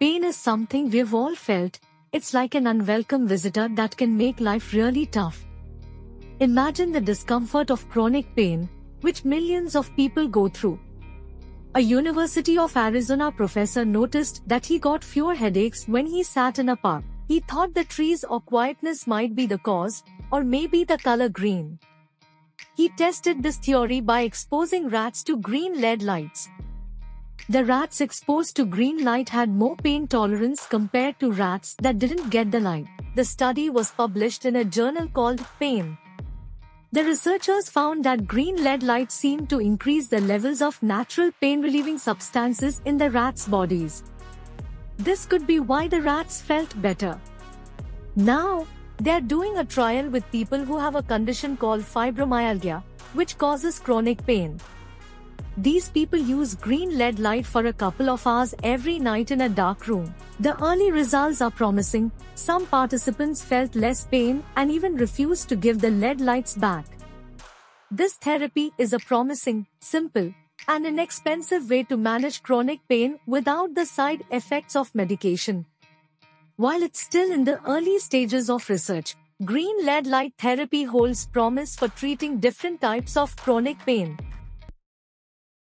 Pain is something we've all felt, it's like an unwelcome visitor that can make life really tough. Imagine the discomfort of chronic pain, which millions of people go through. A University of Arizona professor noticed that he got fewer headaches when he sat in a park. He thought the trees or quietness might be the cause, or maybe the color green. He tested this theory by exposing rats to green LED lights. The rats exposed to green light had more pain tolerance compared to rats that didn't get the light. The study was published in a journal called Pain. The researchers found that green LED light seemed to increase the levels of natural pain-relieving substances in the rats' bodies. This could be why the rats felt better. Now, they're doing a trial with people who have a condition called fibromyalgia, which causes chronic pain. These people use green LED light for a couple of hours every night in a dark room. The early results are promising. Some participants felt less pain and even refused to give the LED lights back. This therapy is a promising, simple, and inexpensive way to manage chronic pain without the side effects of medication. While it's still in the early stages of research, green LED light therapy holds promise for treating different types of chronic pain.